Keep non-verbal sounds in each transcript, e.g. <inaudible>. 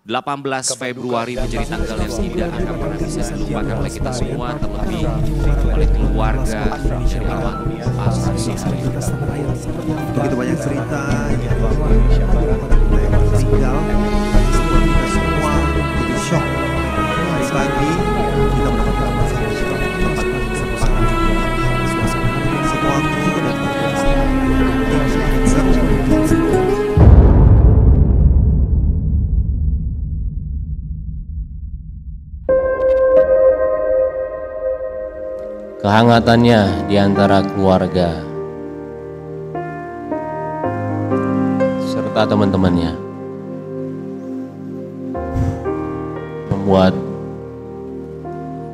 18 Februari menjadi tanggal yang tidak akan pernah bisa dilupakan oleh kita semua, terlebih oleh keluarga dari almarhum. Begitu banyak cerita yang tinggal membuat kita semua jadi shock. Hari pagi kita kehangatannya di antara keluarga serta teman-temannya membuat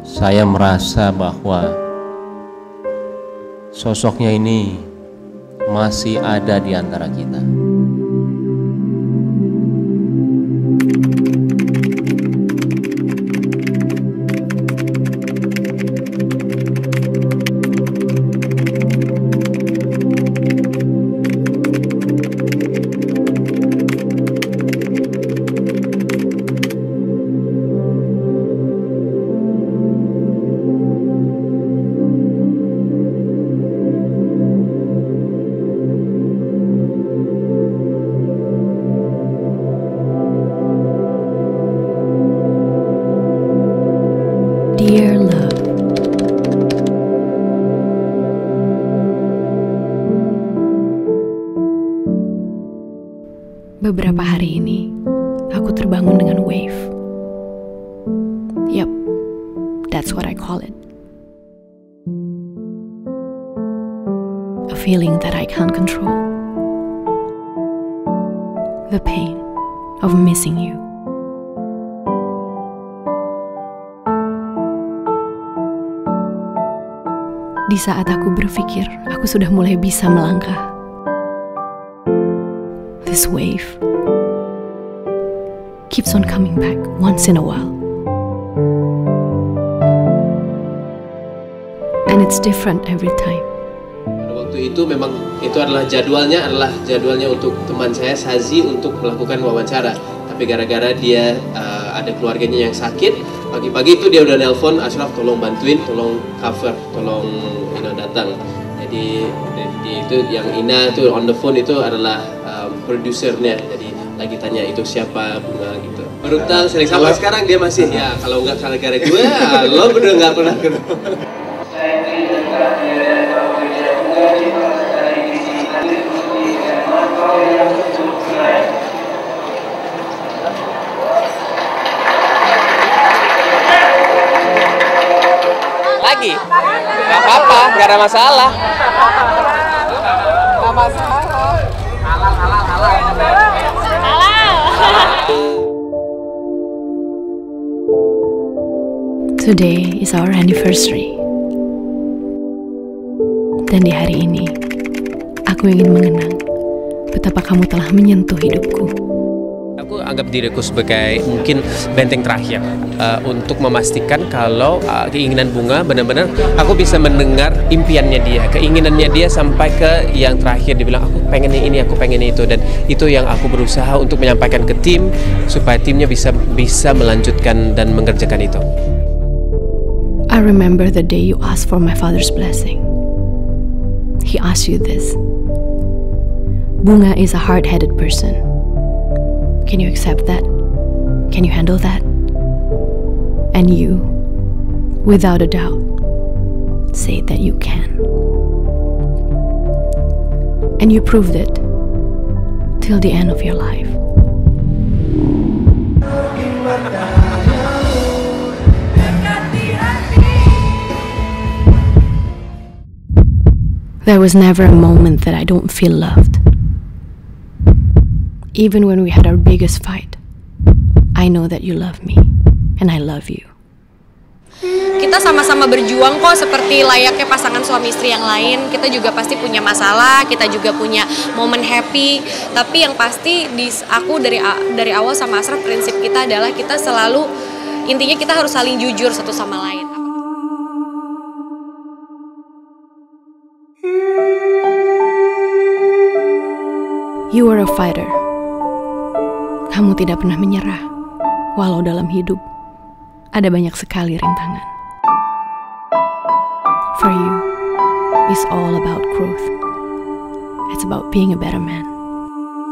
saya merasa bahwa sosoknya ini masih ada di antara kita. Beberapa hari ini aku terbangun dengan wave. Yup, that's what I call it. A feeling that I can't control. The pain of missing you. Di saat aku berpikir aku sudah mulai bisa melangkah. This wave keeps on coming back once in a while. And it's different every time. Waktu itu memang itu adalah jadwalnya adalah jadwalnya untuk teman saya Sazi untuk melakukan wawancara. Tapi gara-gara dia uh, ada keluarganya yang sakit, pagi-pagi itu dia udah nelpon Ashraf tolong bantuin, tolong cover, tolong you know, datang. Jadi, jadi itu yang Ina itu on the phone itu adalah um, produsernya. Jadi lagi tanya itu siapa bunga gitu. Berutang sering sampai sekarang dia masih ya kalau nggak gara-gara gue, lo bener nggak pernah ketemu. lagi nggak apa-apa nggak ada masalah nggak masalah Today is our anniversary. Dan di hari ini, aku ingin mengenang betapa kamu telah menyentuh hidupku. Aku anggap diriku sebagai mungkin benteng terakhir uh, untuk memastikan kalau uh, keinginan bunga benar-benar aku bisa mendengar impiannya dia, keinginannya dia sampai ke yang terakhir dia bilang aku pengen ini, aku pengen itu dan itu yang aku berusaha untuk menyampaikan ke tim supaya timnya bisa bisa melanjutkan dan mengerjakan itu. I remember the day you asked for my father's blessing. He asked you this. Bunga is a hard headed person. Can you accept that? Can you handle that? And you, without a doubt, say that you can. And you proved it till the end of your life. There was never a moment that I don't feel loved. Even when we had our biggest fight, I know that you love me, and I love you. kita sama-sama berjuang kok seperti layaknya pasangan suami istri yang lain kita juga pasti punya masalah kita juga punya momen happy tapi yang pasti di aku dari dari awal sama Asraf prinsip kita adalah kita selalu intinya kita harus saling jujur satu sama lain You are a fighter. Kamu tidak pernah menyerah. Walau dalam hidup ada banyak sekali rintangan. For you, it's all about growth. It's about being a better man.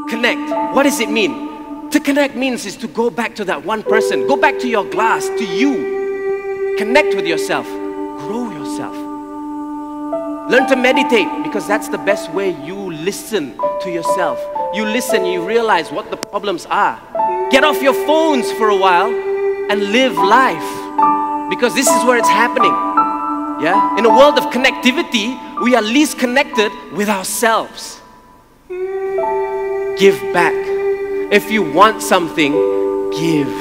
Connect. What does it mean? To connect means is to go back to that one person. Go back to your glass, to you. Connect with yourself. Grow yourself. Learn to meditate because that's the best way you listen to yourself. You listen, you realize what the problems are. Get off your phones for a while and live life because this is where it's happening. Yeah? In a world of connectivity, we are least connected with ourselves. Give back. If you want something, give.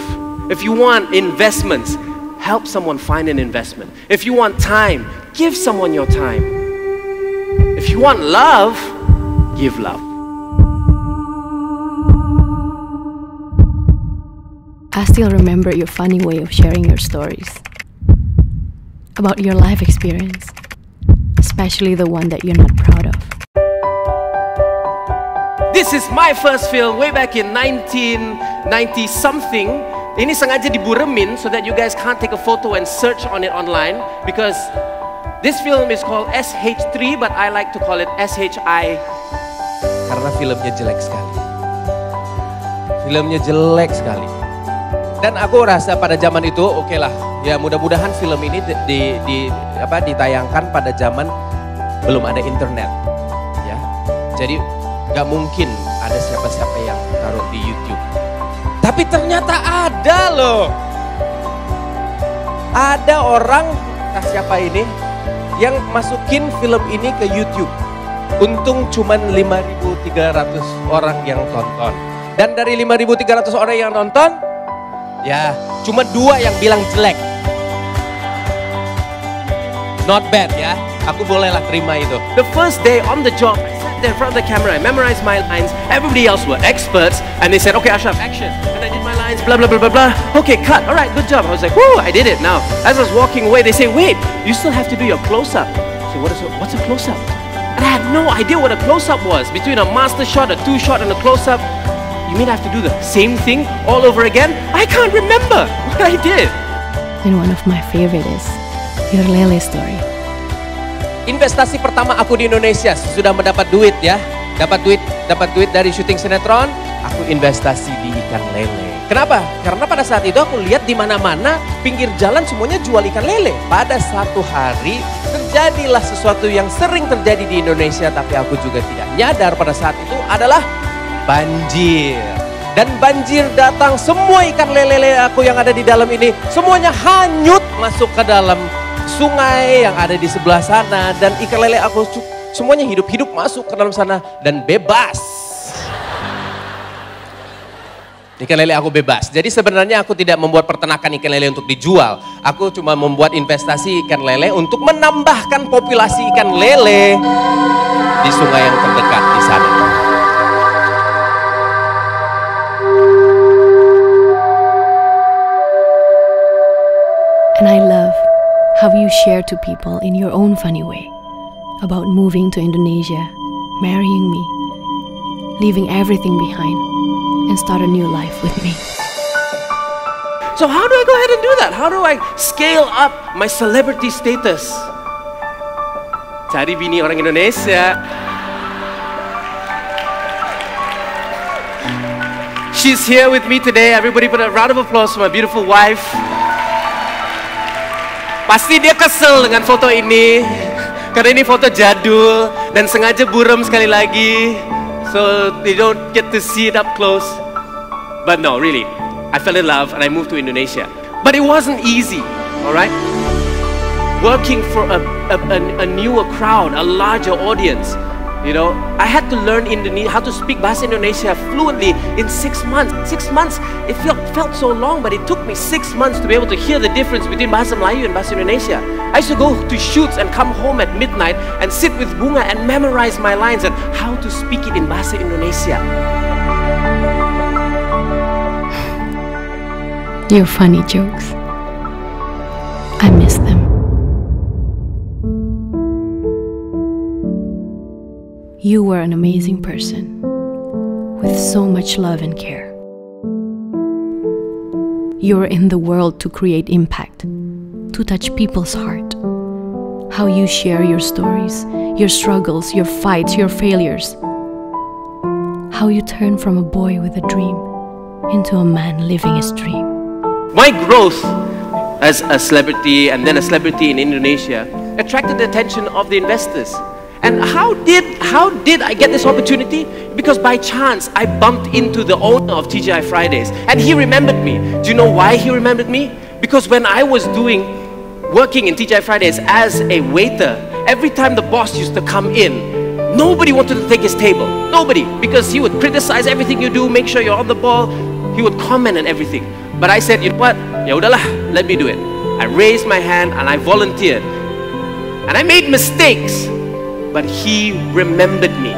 If you want investments, help someone find an investment. If you want time, give someone your time. If you want love, give love. I still remember your funny way of sharing your stories about your life experience, especially the one that you're not proud of. This is my first film way back in 1990 something. Ini sengaja diburemin so that you guys can't take a photo and search on it online because this film is called SH3 but I like to call it SHI karena filmnya jelek sekali. Filmnya jelek sekali. Dan aku rasa pada zaman itu oke okay lah. Ya mudah-mudahan film ini di, di, di apa ditayangkan pada zaman belum ada internet. Ya. Jadi Gak mungkin ada siapa-siapa yang taruh di YouTube. Tapi ternyata ada loh. Ada orang, entah siapa ini, yang masukin film ini ke YouTube. Untung cuman 5.300 orang yang tonton. Dan dari 5.300 orang yang nonton, ya cuma dua yang bilang jelek. Not bad ya, aku bolehlah terima itu. The first day on the job, there in front of the camera, I memorized my lines. Everybody else were experts, and they said, okay, Ashraf, action. And I did my lines, blah, blah, blah, blah, blah. Okay, cut. All right, good job. I was like, whoo, I did it now. As I was walking away, they say, wait, you still have to do your close-up. So what is a, what's a close-up? And I had no idea what a close-up was. Between a master shot, a two-shot, and a close-up, you mean I have to do the same thing all over again? I can't remember <laughs> what I did. And one of my favorite is your Lele story. Investasi pertama aku di Indonesia sudah mendapat duit ya. Dapat duit, dapat duit dari syuting sinetron, aku investasi di ikan lele. Kenapa? Karena pada saat itu aku lihat di mana-mana pinggir jalan semuanya jual ikan lele. Pada satu hari terjadilah sesuatu yang sering terjadi di Indonesia tapi aku juga tidak nyadar pada saat itu adalah banjir. Dan banjir datang semua ikan lele aku yang ada di dalam ini semuanya hanyut masuk ke dalam sungai yang ada di sebelah sana dan ikan lele aku semuanya hidup-hidup masuk ke dalam sana dan bebas. Ikan lele aku bebas. Jadi sebenarnya aku tidak membuat peternakan ikan lele untuk dijual. Aku cuma membuat investasi ikan lele untuk menambahkan populasi ikan lele di sungai yang terdekat di sana. And I love how you share to people in your own funny way about moving to Indonesia, marrying me, leaving everything behind, and start a new life with me. So how do I go ahead and do that? How do I scale up my celebrity status? Cari bini orang Indonesia. She's here with me today. Everybody put a round of applause for my beautiful wife. Pasti dia kesel dengan foto ini Karena ini foto jadul Dan sengaja buram sekali lagi So they don't get to see it up close But no, really I fell in love and I moved to Indonesia But it wasn't easy, alright? Working for a, a, a, a newer crowd, a larger audience You know, I had to learn Indonesia, how to speak Bahasa Indonesia fluently in six months. Six months, it felt, felt so long, but it took me six months to be able to hear the difference between Bahasa Melayu and Bahasa Indonesia. I used to go to shoots and come home at midnight and sit with Bunga and memorize my lines and how to speak it in Bahasa Indonesia. Your funny jokes. I miss them. You were an amazing person with so much love and care. You're in the world to create impact, to touch people's heart. How you share your stories, your struggles, your fights, your failures. How you turn from a boy with a dream into a man living his dream. My growth as a celebrity and then a celebrity in Indonesia attracted the attention of the investors. And how did how did I get this opportunity? Because by chance I bumped into the owner of TGI Fridays and he remembered me. Do you know why he remembered me? Because when I was doing working in TGI Fridays as a waiter, every time the boss used to come in, nobody wanted to take his table. Nobody because he would criticize everything you do, make sure you're on the ball. He would comment on everything. But I said, you know what? Ya udahlah, let me do it. I raised my hand and I volunteered. And I made mistakes, but he remembered me.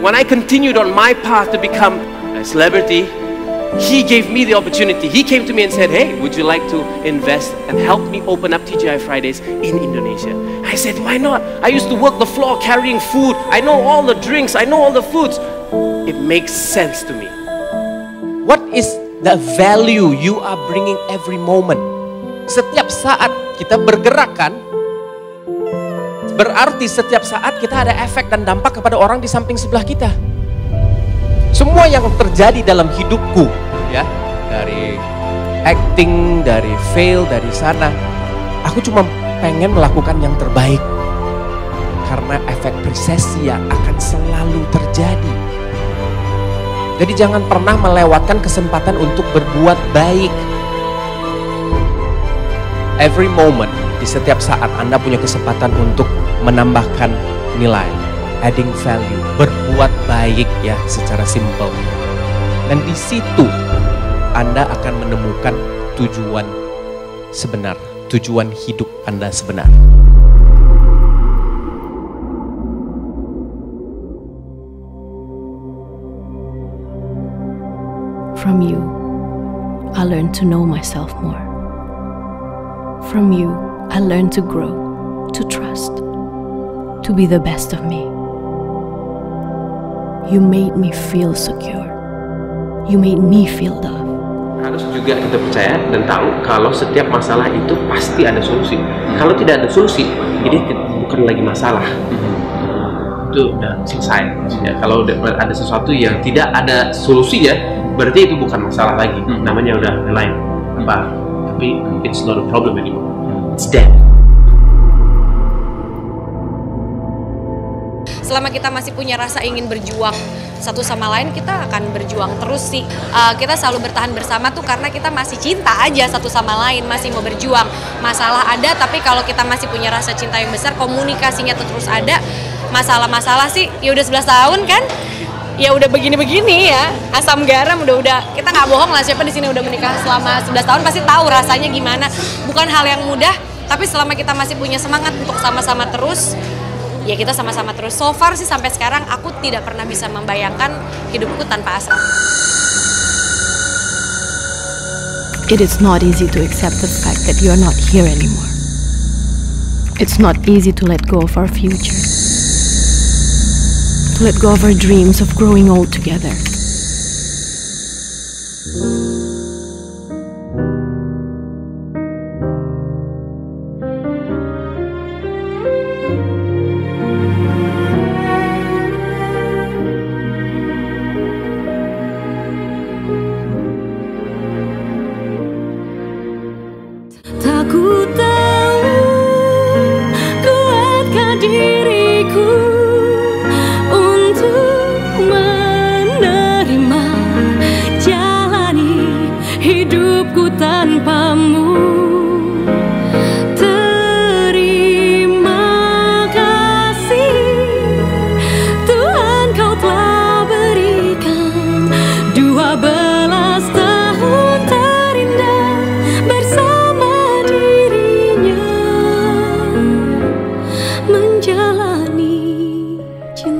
When I continued on my path to become a celebrity, he gave me the opportunity. He came to me and said, Hey, would you like to invest and help me open up TGI Fridays in Indonesia? I said, Why not? I used to work the floor carrying food. I know all the drinks, I know all the foods. It makes sense to me. What is the value you are bringing every moment? Setiap saat kita bergerak kan, berarti setiap saat kita ada efek dan dampak kepada orang di samping sebelah kita. Semua yang terjadi dalam hidupku, ya, dari acting, dari fail, dari sana, aku cuma pengen melakukan yang terbaik. Karena efek resesi yang akan selalu terjadi. Jadi jangan pernah melewatkan kesempatan untuk berbuat baik. Every moment, di setiap saat Anda punya kesempatan untuk menambahkan nilai, adding value, berbuat baik ya secara simple. Dan di situ Anda akan menemukan tujuan sebenar, tujuan hidup Anda sebenar. From you, I learned to know myself more. From you, I learned to grow, to trust, to be the best of me. You made me feel secure. You made me feel love. harus juga kita percaya dan tahu kalau setiap masalah itu pasti ada solusi. Kalau tidak ada solusi, ini bukan lagi masalah. Itu udah selesai. Ya, kalau ada ada sesuatu yang tidak ada solusinya, berarti itu bukan masalah lagi. Namanya udah lain. Apa? Tapi it's not a problem anymore. It's dead. selama kita masih punya rasa ingin berjuang satu sama lain kita akan berjuang terus sih Uh, kita selalu bertahan bersama tuh karena kita masih cinta aja satu sama lain masih mau berjuang masalah ada tapi kalau kita masih punya rasa cinta yang besar komunikasinya tuh terus ada masalah-masalah sih ya udah 11 tahun kan ya udah begini-begini ya asam garam udah udah kita nggak bohong lah siapa di sini udah menikah selama 11 tahun pasti tahu rasanya gimana bukan hal yang mudah tapi selama kita masih punya semangat untuk sama-sama terus ya kita sama-sama terus. So far sih sampai sekarang aku tidak pernah bisa membayangkan hidupku tanpa Asra. It is not easy to accept the fact that you're not here anymore. It's not easy to let go of our future. Let go of our dreams of growing old together.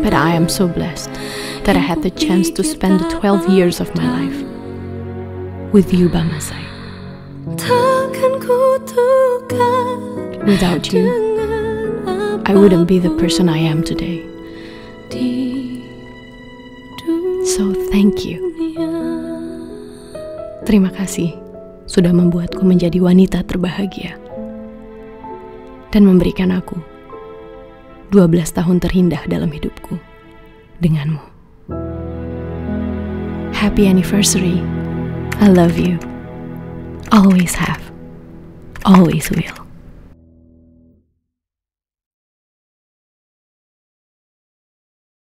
But I am so blessed that I had the chance to spend the 12 years of my life with you by my side. Without you, I wouldn't be the person I am today. So thank you. Terima kasih sudah membuatku menjadi wanita terbahagia dan memberikan aku 12 tahun terindah dalam hidupku denganmu. Happy anniversary. I love you. Always have. Always will.